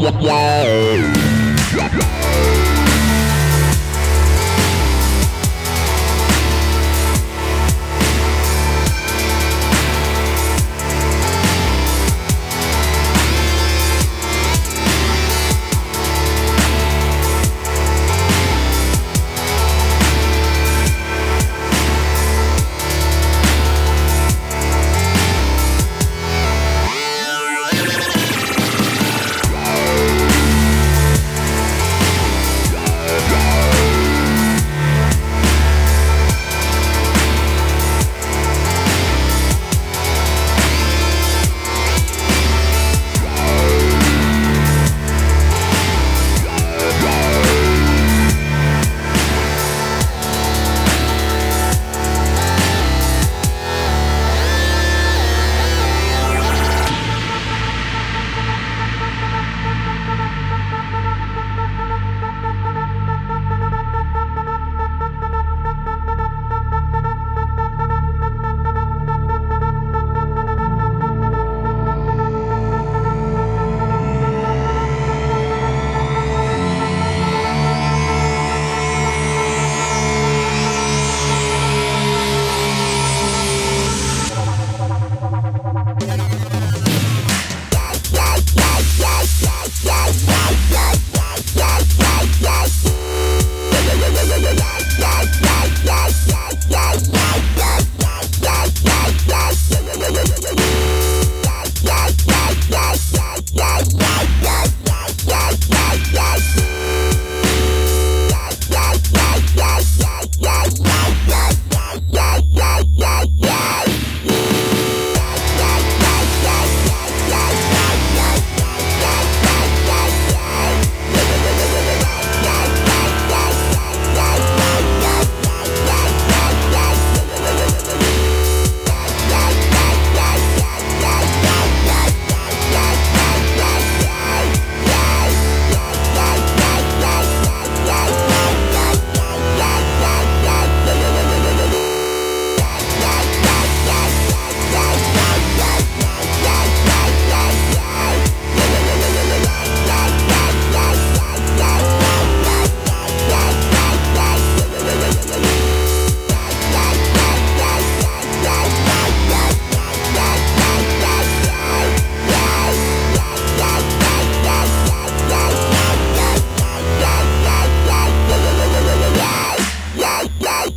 Yeah.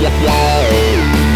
yeah, yeah.